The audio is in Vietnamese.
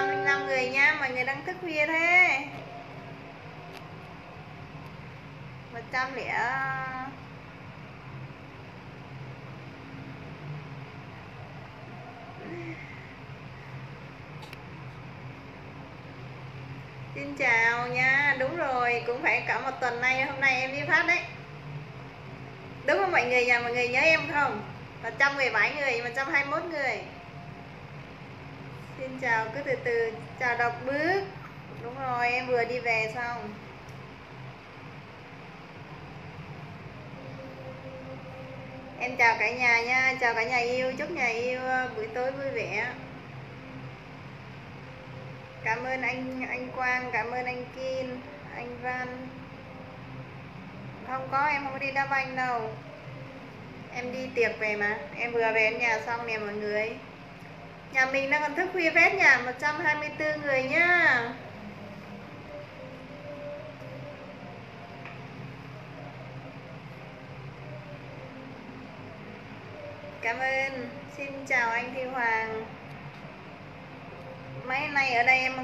105 người nha, mọi người đang thức khuya thế. 100 lẻ Xin chào nha, Đúng rồi, cũng phải cả một tuần nay Hôm nay em đi phát đấy. Đúng không mọi người nhà mọi người nhớ em không? 117 người 121 người. Xin chào, cứ từ từ, Chào đọc bước. Đúng rồi, em vừa đi về xong. Em chào cả nhà nha, Chào cả nhà yêu, Chúc nhà yêu ờ, buổi tối vui vẻ. Cảm ơn anh anh Quang, Cảm ơn anh Kim, Anh Văn. Không có, em không có đi đá banh đâu. Em đi tiệc về mà, Em vừa về đến nhà xong nè mọi người. Nhà mình đang còn thức khuya phết nhà 124 người nhá. Cảm ơn. Xin chào anh Thi Hoàng. Mấy này ở đây em